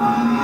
Bye.